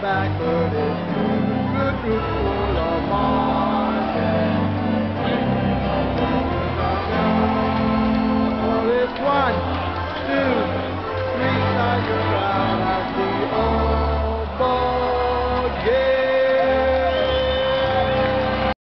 blackbird is good, good full of. Well, it's one, two, three times around.